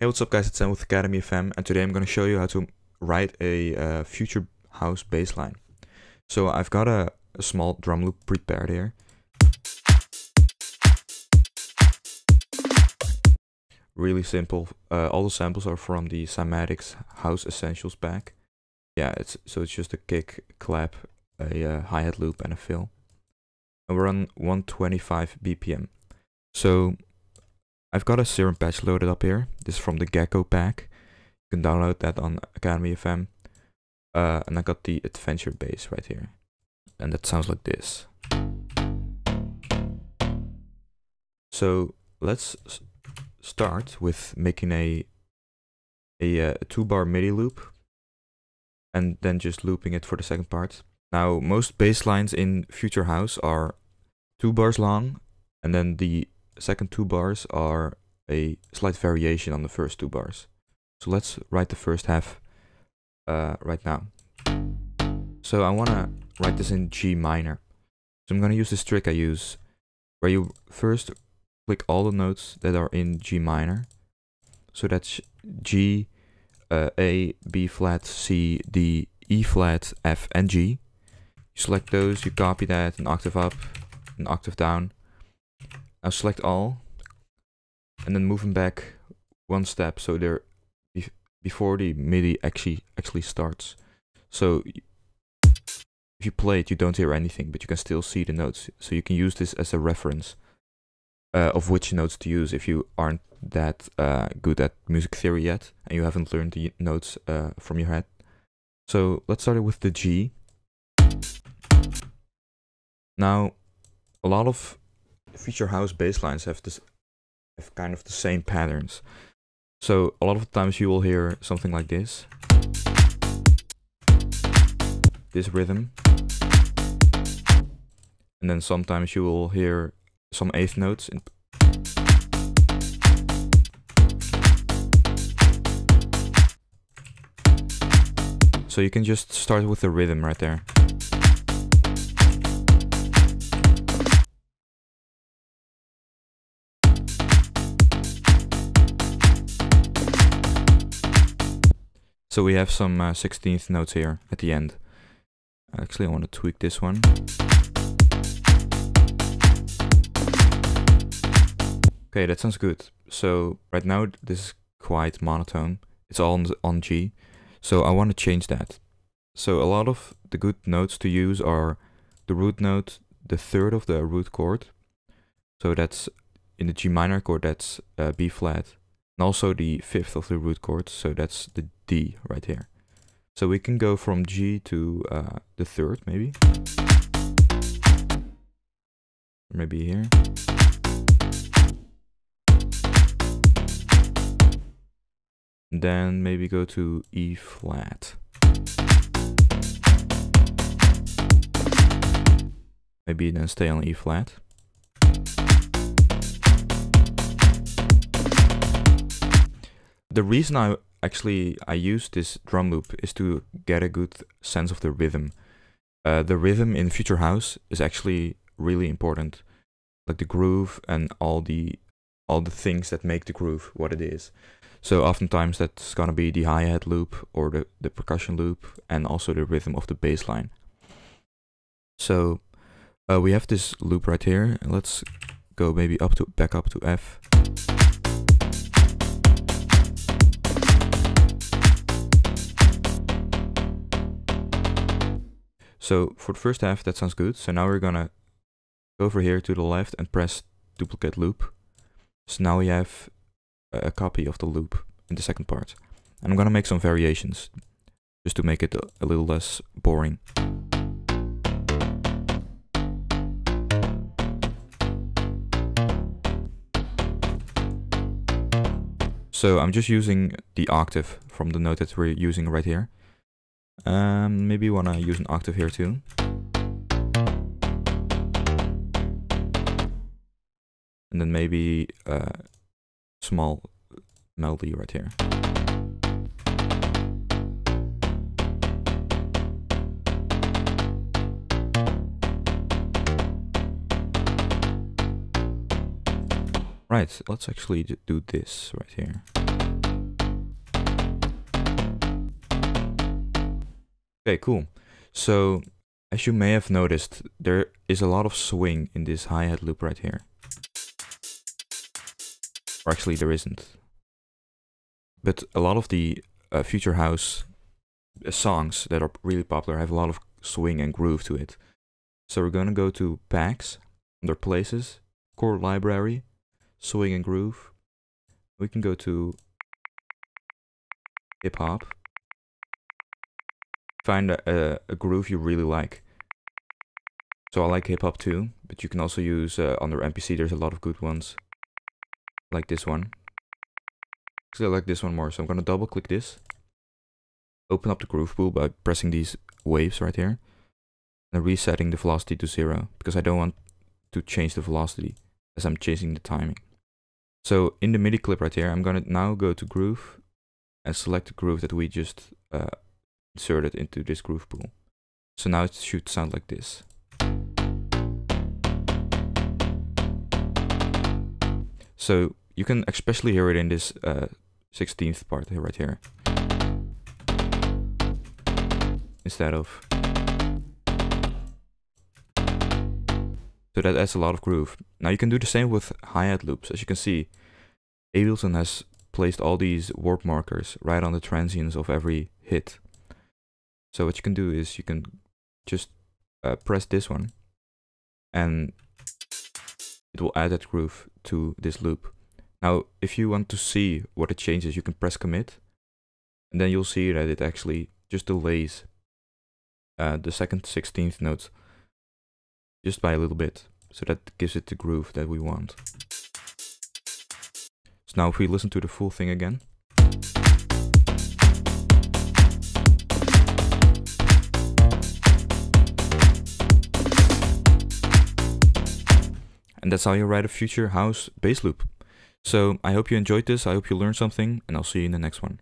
Hey, what's up guys, it's Sem with Academy FM and today I'm going to show you how to write a uh, future house bassline. So I've got a, a small drum loop prepared here. Really simple, uh, all the samples are from the Cymatics House Essentials pack. Yeah, it's so it's just a kick, clap, a uh, hi-hat loop and a fill. And we're on 125 BPM. So I've got a Serum patch loaded up here. This is from the Gecko pack. You can download that on Academy FM. Uh, and I got the adventure bass right here. And that sounds like this. So let's start with making a, a, uh, a two bar MIDI loop and then just looping it for the second part. Now most bass lines in Future House are two bars long and then the second two bars are a slight variation on the first two bars. So let's write the first half uh, right now. So I want to write this in G minor. So I'm going to use this trick I use where you first click all the notes that are in G minor. So that's G, uh, A, B flat, C, D, E flat, F, and G. You select those, you copy that an octave up, an octave down, now select all and then move them back one step so they're be before the MIDI actually actually starts. So if you play it, you don't hear anything, but you can still see the notes. So you can use this as a reference uh, of which notes to use if you aren't that uh, good at music theory yet and you haven't learned the notes uh, from your head. So let's start it with the G. Now, a lot of future house basslines have this have kind of the same patterns. So a lot of times you will hear something like this. This rhythm. And then sometimes you will hear some eighth notes. In so you can just start with the rhythm right there. So we have some uh, 16th notes here at the end. Actually, I want to tweak this one. Okay, that sounds good. So right now this is quite monotone. It's all on, on G. So I want to change that. So a lot of the good notes to use are the root note, the third of the root chord. So that's in the G minor chord, that's uh, B flat. And also the fifth of the root chord, so that's the D right here. So we can go from G to uh, the third, maybe. Maybe here. Then maybe go to E flat. Maybe then stay on E flat. the reason I actually I use this drum loop is to get a good sense of the rhythm. Uh, the rhythm in Future House is actually really important, like the groove and all the all the things that make the groove what it is. So oftentimes that's gonna be the hi-hat loop or the, the percussion loop and also the rhythm of the bass line. So uh, we have this loop right here. Let's go maybe up to back up to F. So for the first half, that sounds good. So now we're gonna go over here to the left and press duplicate loop. So now we have a copy of the loop in the second part. And I'm gonna make some variations just to make it a, little less boring. So I'm just using the octave from the note that we're using right here. Um, maybe you want to use an octave here too. And then maybe a uh, small melody right here. Right, let's actually do this right here. Okay, cool. So, as you may have noticed, there is a lot of swing in this hi-hat loop right here. Or actually, there isn't. But a lot of the uh, Future House uh, songs that are really popular have a lot of swing and groove to it. So we're gonna go to packs, under places, core library, swing and groove. We can go to hip hop. Find a, a, groove you really like. So I like hip hop too, but you can also use uh, under MPC. There's a lot of good ones, like this one. Actually, I like this one more, so I'm gonna double click this. Open up the groove pool by pressing these waves right here, and resetting the velocity to zero because I don't want to change the velocity as I'm changing the timing. So in the MIDI clip right here, I'm gonna now go to groove and select the groove that we just uh, inserted into this groove pool. So now it should sound like this. So you can especially hear it in this uh, 16th part right here. Instead of So that adds a lot of groove. Now you can do the same with hi-hat loops. As you can see, Ableton has placed all these warp markers right on the transients of every hit. So what you can do is you can just uh, press this one and it will add that groove to this loop. Now, if you want to see what it changes, you can press commit and then you'll see that it actually just delays uh, the second 16th note just by a little bit. So that gives it the groove that we want. So now if we listen to the full thing again. And that's how you write a future house bass loop. So I hope you enjoyed this, I hope you learned something, and I'll see you in the next one.